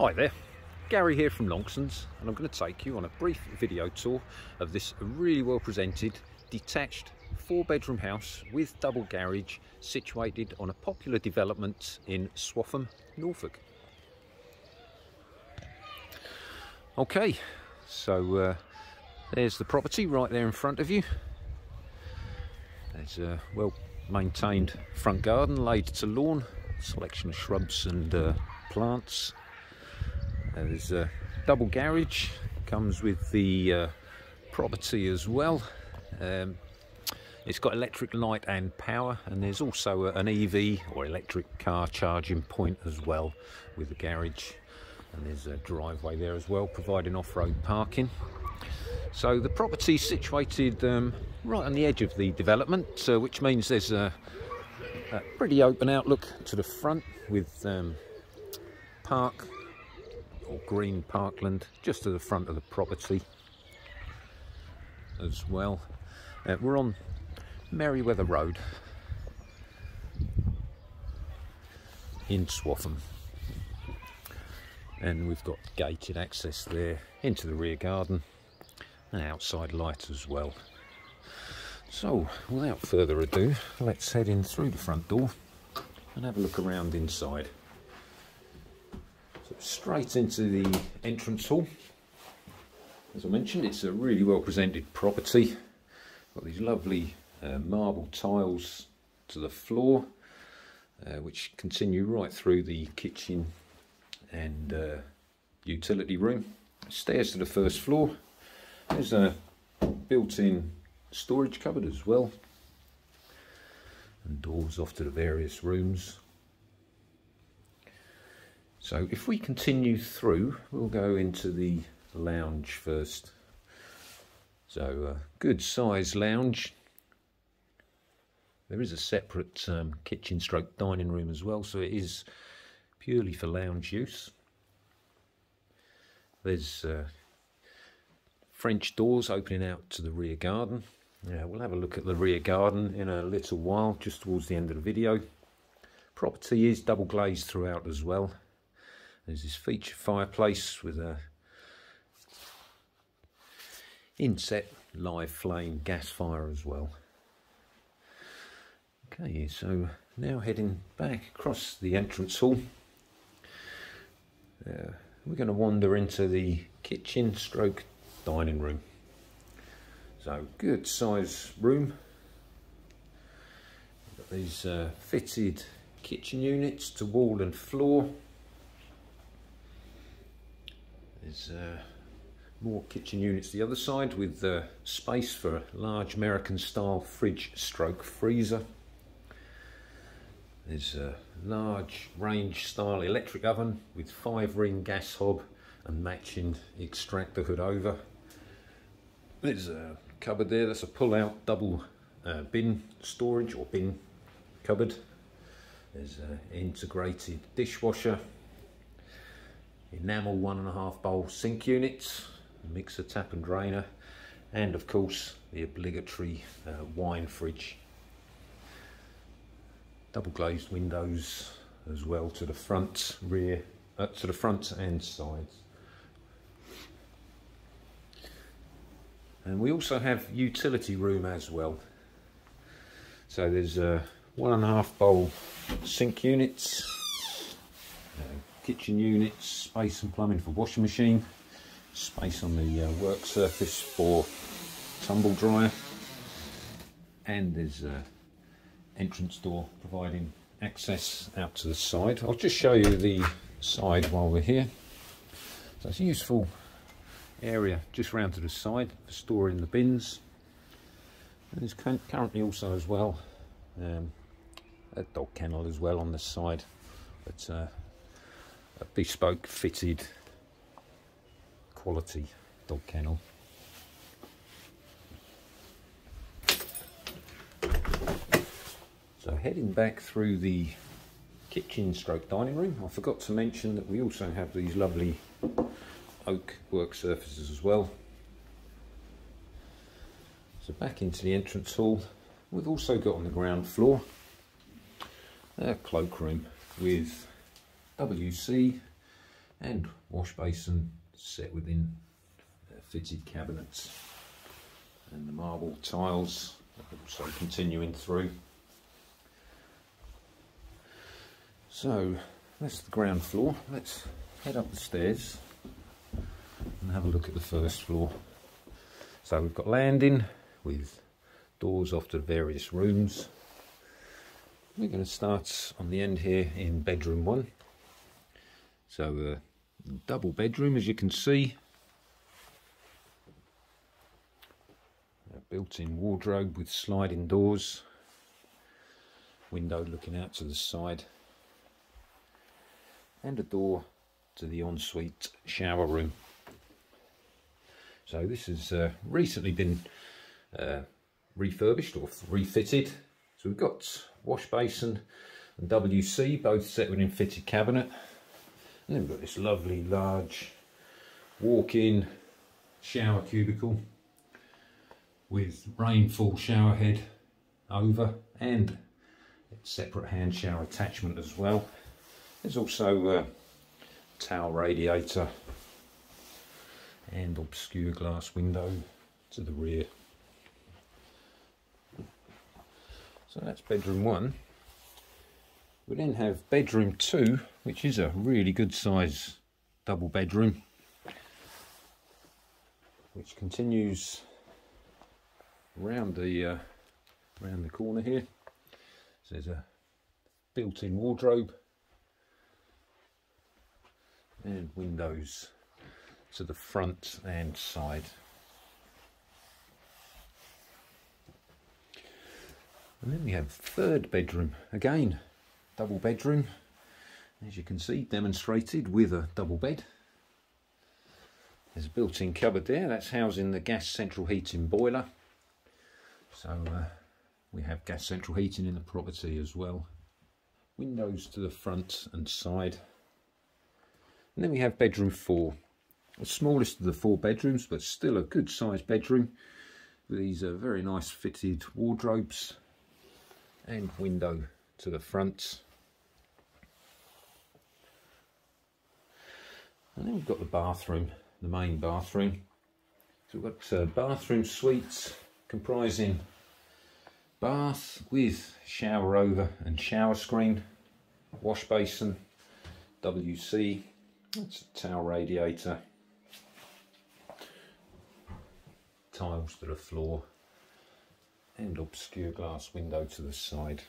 Hi there, Gary here from Longsons and I'm going to take you on a brief video tour of this really well presented detached four bedroom house with double garage situated on a popular development in Swaffham, Norfolk. Okay, so uh, there's the property right there in front of you. There's a well maintained front garden laid to lawn, selection of shrubs and uh, plants. Uh, there's a double garage, comes with the uh, property as well. Um, it's got electric light and power and there's also an EV or electric car charging point as well with the garage and there's a driveway there as well providing off-road parking. So the property is situated um, right on the edge of the development uh, which means there's a, a, pretty open outlook to the front with um, park green parkland just to the front of the property as well. Uh, we're on Merriweather Road in Swaffham and we've got gated access there into the rear garden and outside light as well. So without further ado let's head in through the front door and have a look around inside. Straight into the entrance hall. As I mentioned it's a really well presented property. Got these lovely uh, marble tiles to the floor uh, which continue right through the kitchen and uh, utility room. Stairs to the first floor. There's a built-in storage cupboard as well and doors off to the various rooms. So if we continue through, we'll go into the lounge first. So a good size lounge. There is a separate um, kitchen stroke dining room as well, so it is purely for lounge use. There's uh, French doors opening out to the rear garden. Yeah, we'll have a look at the rear garden in a little while, just towards the end of the video. Property is double glazed throughout as well. There's this feature fireplace with a inset live flame gas fire as well. Okay, so now heading back across the entrance hall. Uh, we're going to wander into the kitchen stroke dining room. So good size room. Got these uh, fitted kitchen units to wall and floor. There's uh, more kitchen units the other side with uh, space for a large American style fridge stroke freezer. There's a large range style electric oven with five ring gas hob and matching extractor hood over. There's a cupboard there, that's a pull out double uh, bin storage or bin cupboard. There's an integrated dishwasher, enamel one and a half bowl sink units, mixer tap and drainer, and of course the obligatory uh, wine fridge double glazed windows as well to the front, rear, uh, to the front and sides. And we also have utility room as well. So there's a one and a half bowl sink units, uh, kitchen units, space and plumbing for washing machine, space on the uh, work surface for tumble dryer, and there's a entrance door providing access out to the side. I'll just show you the side while we're here. So it's a useful area just round to the side for storing the bins. And there's currently also as well um, a dog kennel as well on this side. But uh, a bespoke fitted quality dog kennel. So heading back through the kitchen stroke dining room, I forgot to mention that we also have these lovely oak work surfaces as well. So back into the entrance hall, we've also got on the ground floor a cloakroom with WC and wash basin set within uh, fitted cabinets. And the marble tiles also continuing through. So that's the ground floor. Let's head up the stairs and have a look at the first floor. So we've got landing with doors off to various rooms. We're going to start on the end here in bedroom one so uh, double bedroom as you can see. A built-in wardrobe with sliding doors. Window looking out to the side. And a door to the ensuite shower room. So this has uh, recently been uh, refurbished or refitted. So we've got wash basin and WC both set within fitted cabinet and then we've got this lovely large walk-in shower cubicle with rainfall shower head over and separate hand shower attachment as well. There's also a towel radiator and obscure glass window to the rear. So that's bedroom one. We then have bedroom two, which is a really good size double bedroom, which continues around the uh, the corner here. So there's a built-in wardrobe and windows to the front and side. And then we have third bedroom, again double bedroom, as you can see demonstrated with a double bed. There's a built-in cupboard there, that's housing the gas central heating boiler. So uh, we have gas central heating in the property as well. Windows to the front and side. And then we have bedroom four. The smallest of the four bedrooms, but still a good sized bedroom. These are very nice fitted wardrobes and window to the front. And then we've got the bathroom, the main bathroom. So we've got uh, bathroom suites comprising bath with shower over and shower screen, wash basin, WC, that's a towel radiator, tiles to the floor and obscure glass window to the side.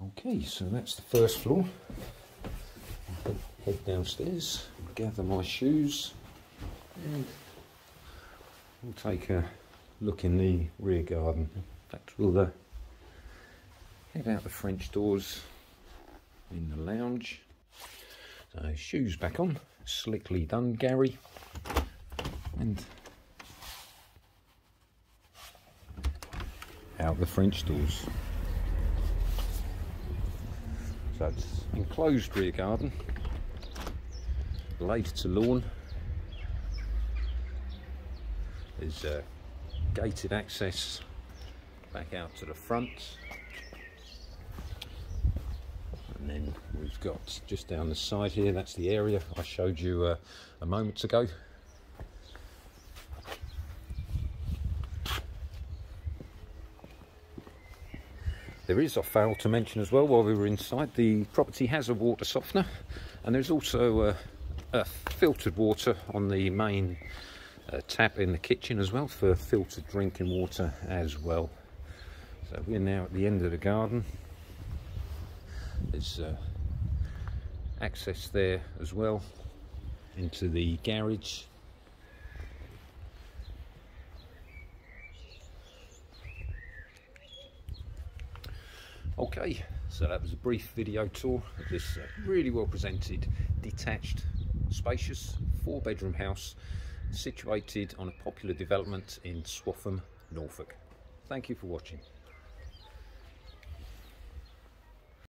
Okay, so that's the first floor. Head downstairs, gather my shoes and we'll take a look in the rear garden. In fact, we'll uh, head out the French doors in the lounge. So shoes back on, slickly done, Gary. And out the French doors. So it's enclosed rear garden, laid to lawn. There's uh, gated access back out to the front. And then we've got just down the side here that's the area I showed you uh, a moment ago There is, I failed to mention as well while we were inside, the property has a water softener and there's also a, a filtered water on the main a tap in the kitchen as well for filtered drinking water as well. So we're now at the end of the garden. There's uh, access there as well into the garage. Okay, so that was a brief video tour of this uh, really well presented, detached, spacious, four bedroom house situated on a popular development in Swaffham, Norfolk. Thank you for watching.